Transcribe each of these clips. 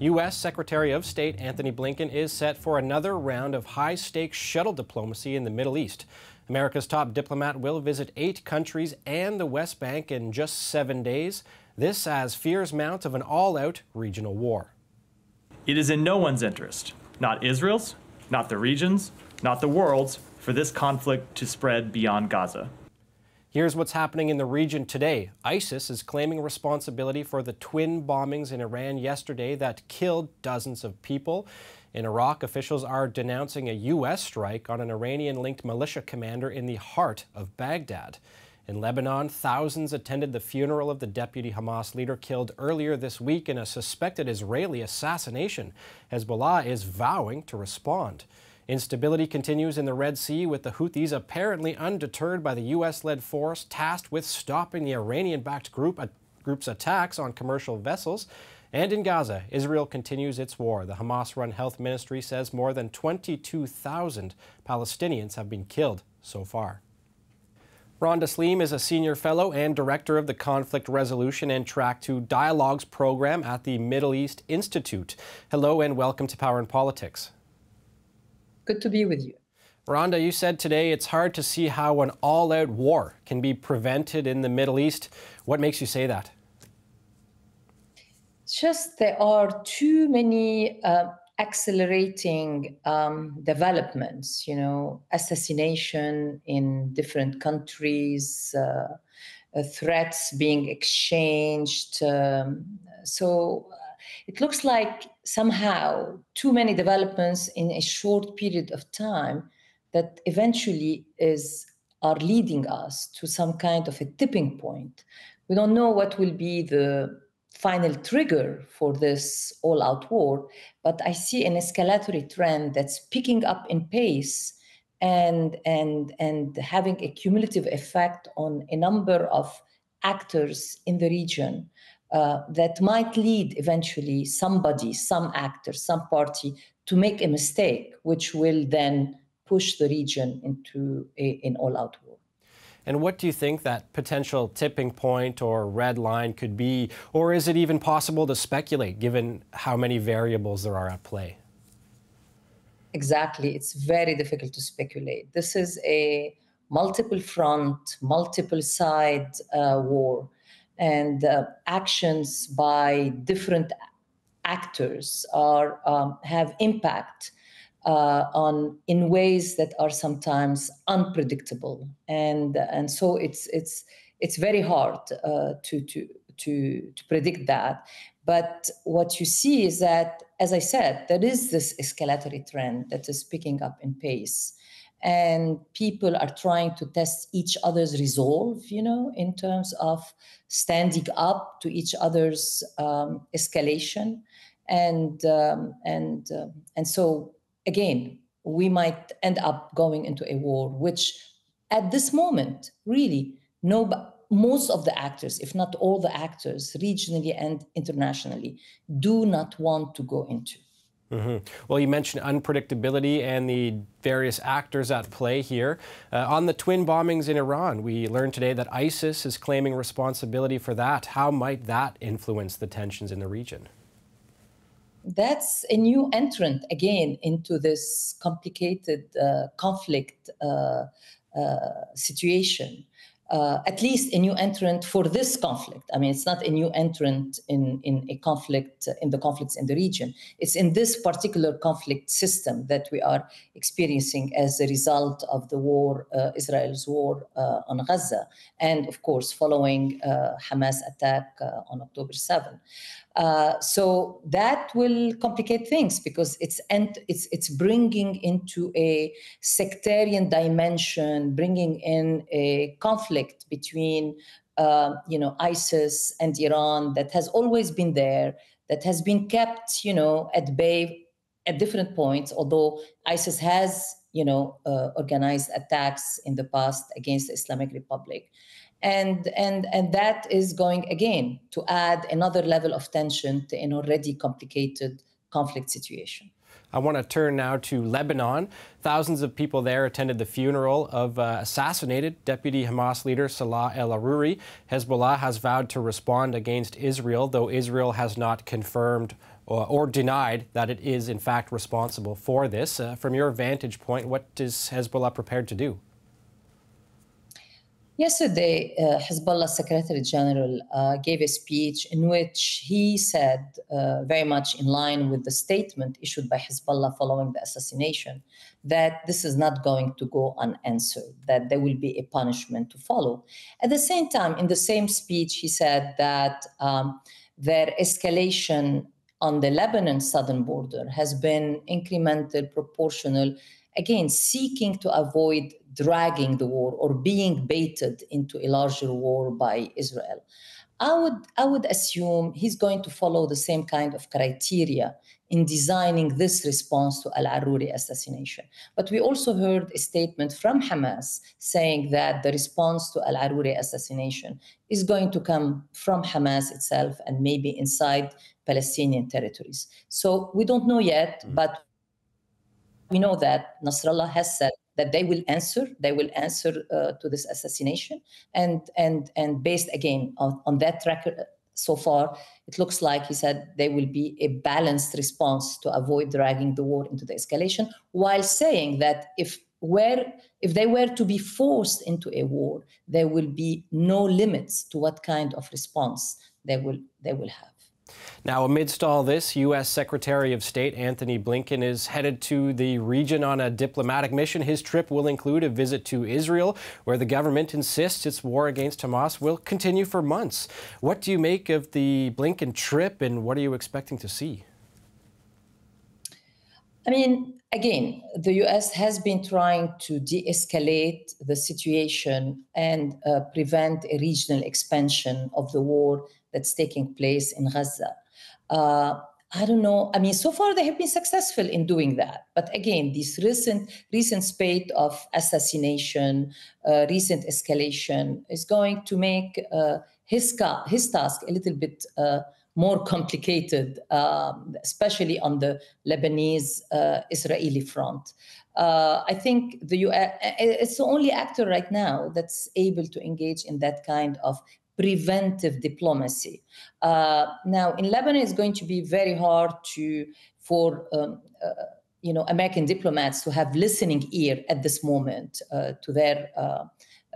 U.S. Secretary of State Antony Blinken is set for another round of high stakes shuttle diplomacy in the Middle East. America's top diplomat will visit eight countries and the West Bank in just seven days. This as fears mount of an all out regional war. It is in no one's interest, not Israel's, not the region's, not the world's, for this conflict to spread beyond Gaza. Here's what's happening in the region today. ISIS is claiming responsibility for the twin bombings in Iran yesterday that killed dozens of people. In Iraq, officials are denouncing a U.S. strike on an Iranian linked militia commander in the heart of Baghdad. In Lebanon, thousands attended the funeral of the deputy Hamas leader killed earlier this week in a suspected Israeli assassination. Hezbollah is vowing to respond. Instability continues in the Red Sea with the Houthis apparently undeterred by the U.S.-led force tasked with stopping the Iranian-backed group, group's attacks on commercial vessels. And in Gaza, Israel continues its war. The Hamas-run health ministry says more than 22,000 Palestinians have been killed so far. Randa Slim is a senior fellow and director of the Conflict Resolution and Track 2 Dialogues program at the Middle East Institute. Hello and welcome to Power and Politics. Good to be with you. Randa, you said today it's hard to see how an all out war can be prevented in the Middle East. What makes you say that? Just there are too many uh, accelerating um, developments, you know, assassination in different countries, uh, uh, threats being exchanged. Um, so it looks like somehow too many developments in a short period of time that eventually is are leading us to some kind of a tipping point. We don't know what will be the final trigger for this all-out war, but I see an escalatory trend that's picking up in pace and and and having a cumulative effect on a number of actors in the region uh, that might lead eventually somebody, some actor, some party to make a mistake, which will then push the region into a, an all out war. And what do you think that potential tipping point or red line could be? Or is it even possible to speculate given how many variables there are at play? Exactly. It's very difficult to speculate. This is a multiple front, multiple side uh, war and uh, actions by different actors are um, have impact uh, on in ways that are sometimes unpredictable. And and so it's it's it's very hard uh, to to to to predict that. But what you see is that as i said there is this escalatory trend that is picking up in pace and people are trying to test each other's resolve you know in terms of standing up to each other's um, escalation. And um, and uh, and so again we might end up going into a war which at this moment really no most of the actors if not all the actors regionally and internationally do not want to go into Mm-hmm. Well, you mentioned unpredictability and the various actors at play here. Uh, on the twin bombings in Iran, we learned today that ISIS is claiming responsibility for that. How might that influence the tensions in the region? That's a new entrant again into this complicated uh, conflict uh, uh situation uh, at least a new entrant for this conflict. I mean, it's not a new entrant in, in a conflict, in the conflicts in the region. It's in this particular conflict system that we are experiencing as a result of the war, uh, Israel's war uh, on Gaza, and of course, following uh, Hamas attack uh, on October 7. Uh, so that will complicate things because it's ent- it's it's bringing into a sectarian dimension, bringing in a conflict between uh, you know ISIS and Iran that has always been there, that has been kept you know at bay at different points. Although ISIS has you know uh, organized attacks in the past against the Islamic Republic and and and that is going again to add another level of tension to an already complicated conflict situation. I want to turn now to Lebanon. Thousands of people there attended the funeral of uh, assassinated Deputy Hamas leader Salah el Aruri. Hezbollah has vowed to respond against Israel, though Israel has not confirmed or, or denied that it is in fact responsible for this. Uh, from your vantage point, what is Hezbollah prepared to do? Yesterday, uh, Hezbollah Secretary General uh, gave a speech in which he said, uh, very much in line with the statement issued by Hezbollah following the assassination, that this is not going to go unanswered, that there will be a punishment to follow. At the same time, in the same speech, he said that um, their escalation on the Lebanon southern border has been incremental, proportional, again, seeking to avoid dragging the war or being baited into a larger war by Israel. I would, I would assume he's going to follow the same kind of criteria in designing this response to Al Aruri assassination. But we also heard a statement from Hamas saying that the response to Al Aruri assassination is going to come from Hamas itself and maybe inside Palestinian territories. So we don't know yet, mm. but we know that Nasrallah has said that they will answer they will answer uh, to this assassination. And and and based again on, on that record uh, so far it looks like he said there will be a balanced response to avoid dragging the war into the escalation while saying that if where if they were to be forced into a war there will be no limits to what kind of response they will they will have now, amidst all this, U.S. Secretary of State Antony Blinken is headed to the region on a diplomatic mission. His trip will include a visit to Israel, where the government insists its war against Hamas will continue for months. What do you make of the Blinken trip, and what are you expecting to see? I mean, again, the US has been trying to de escalate the situation and uh, prevent a regional expansion of the war that's taking place in Gaza. Uh, I don't know. I mean, so far they have been successful in doing that. But again, this recent recent spate of assassination, uh, recent escalation is going to make uh, his his task a little bit uh, more complicated, um, especially on the Lebanese uh, Israeli front. Uh, I think the US, it's the only actor right now that's able to engage in that kind of preventive diplomacy. Uh, now, in Lebanon, it's going to be very hard to for um, uh, you know American diplomats to have listening ear at this moment uh, to their uh, uh,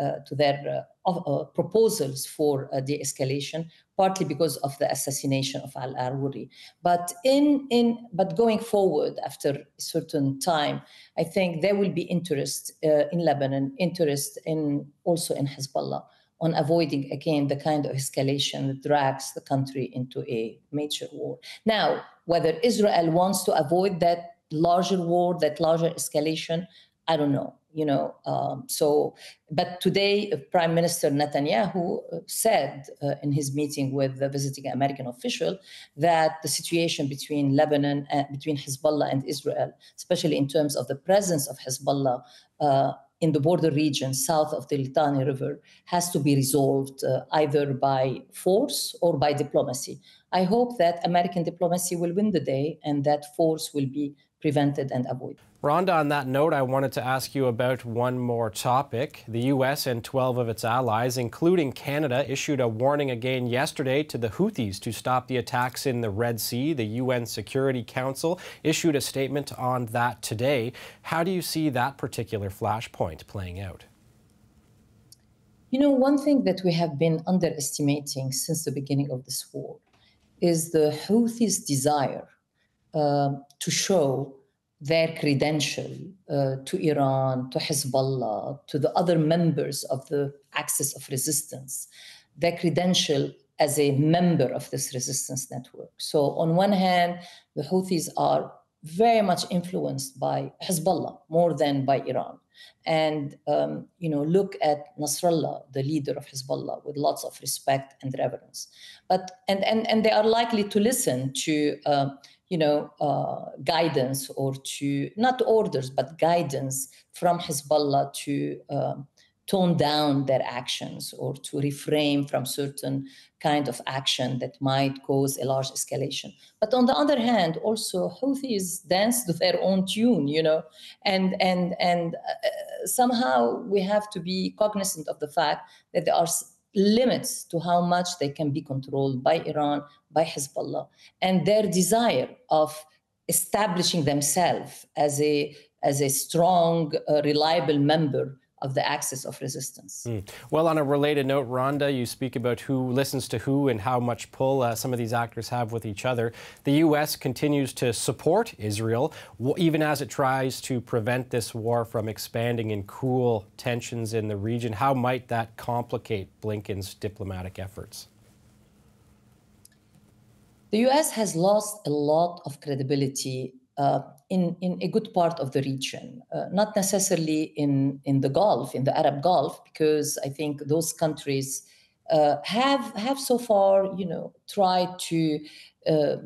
Uh, to their uh, uh proposals for uh, de-escalation, partly because of the assassination of Al Aruri. But in in but going forward after a certain time, I think there will be interest in Lebanon, interest in also in Hezbollah on avoiding again the kind of escalation that drags the country into a major war. Now, whether Israel wants to avoid that larger war, that larger escalation, I don't know. You know, um, so but today, uh, Prime Minister Netanyahu uh, said uh, in his meeting with the visiting American official that the situation between Lebanon and between Hezbollah and Israel, especially in terms of the presence of Hezbollah uh, in the border region south of the Litani River has to be resolved uh, either by force or by diplomacy. I hope that American diplomacy will win the day and that force will be prevented and avoided. Randa, on that note, I wanted to ask you about one more topic. The U.S. and 12 of its allies, including Canada, issued a warning again yesterday to the Houthis to stop the attacks in the Red Sea. The UN Security Council issued a statement on that today. How do you see that particular flashpoint playing out? You know, one thing that we have been underestimating since the beginning of this war is the Houthis' desire to show their credential uh, to Iran, to Hezbollah, to the other members of the axis of resistance, their credential as a member of this resistance network. So, on one hand, the Houthis are very much influenced by Hezbollah more than by Iran. And um, you know, look at Nasrallah, the leader of Hezbollah, with lots of respect and reverence. But and and and they are likely to listen to uh, you know, uh, guidance or to not orders, but guidance from Hezbollah to uh, tone down their actions or to refrain from certain kind of action that might cause a large escalation. But on the other hand, also Houthis dance to their own tune, you know, and and and uh, somehow we have to be cognizant of the fact that there are limits to how much they can be controlled by Iran, by Hezbollah, and their desire of establishing themselves as a as a strong, uh, reliable member of the axis of resistance. Mm. Well, on a related note, Randa, you speak about who listens to who and how much pull uh, some of these actors have with each other. The U.S. continues to support Israel, even as it tries to prevent this war from expanding and cool tensions in the region. How might that complicate Blinken's diplomatic efforts? The U.S. has lost a lot of credibility uh, in, in a good part of the region, uh, not necessarily in, in the Gulf, in the Arab Gulf, because I think those countries uh, have have so far, you know, tried to uh,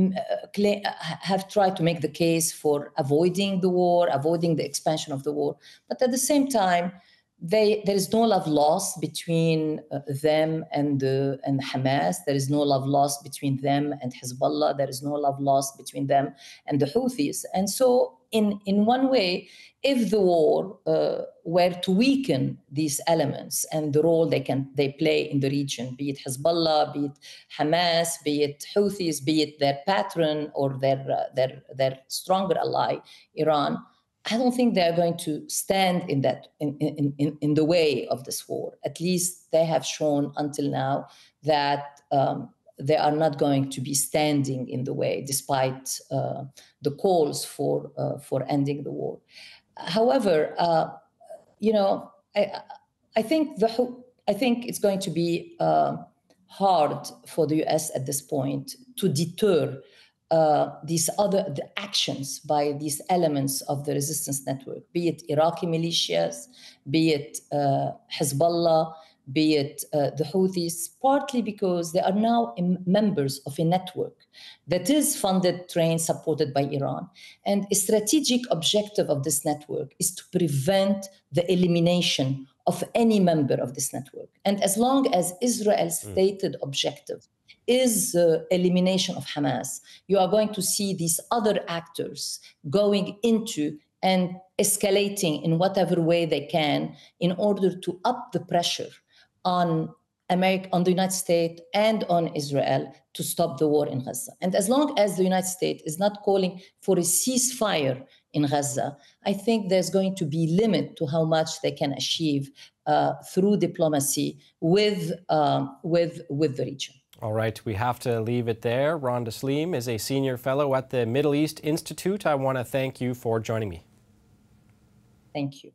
uh, have tried to make the case for avoiding the war, avoiding the expansion of the war, but at the same time, they, there is no love lost between uh, them and the and Hamas. There is no love lost between them and Hezbollah. There is no love lost between them and the Houthis. And so, in in one way, if the war uh, were to weaken these elements and the role they can they play in the region, be it Hezbollah, be it Hamas, be it Houthis, be it their patron or their uh, their their stronger ally, Iran I don't think they're going to stand in that in, in, in, in the way of this war. At least they have shown until now that um, they are not going to be standing in the way, despite uh, the calls for uh, for ending the war. However, uh, you know, I I think the I think it's going to be uh, hard for the U.S. at this point to deter uh, these other the actions by these elements of the resistance network, be it Iraqi militias, be it uh, Hezbollah, be it uh, the Houthis, partly because they are now members of a network that is funded, trained, supported by Iran. And a strategic objective of this network is to prevent the elimination of any member of this network. And as long as Israel's mm. stated objective is uh, elimination of Hamas, you are going to see these other actors going into and escalating in whatever way they can in order to up the pressure on America, on the United States and on Israel to stop the war in Gaza. And as long as the United States is not calling for a ceasefire in Gaza, I think there's going to be limit to how much they can achieve uh, through diplomacy with, uh, with, with the region. All right, we have to leave it there. Randa Slim is a senior fellow at the Middle East Institute. I want to thank you for joining me. Thank you.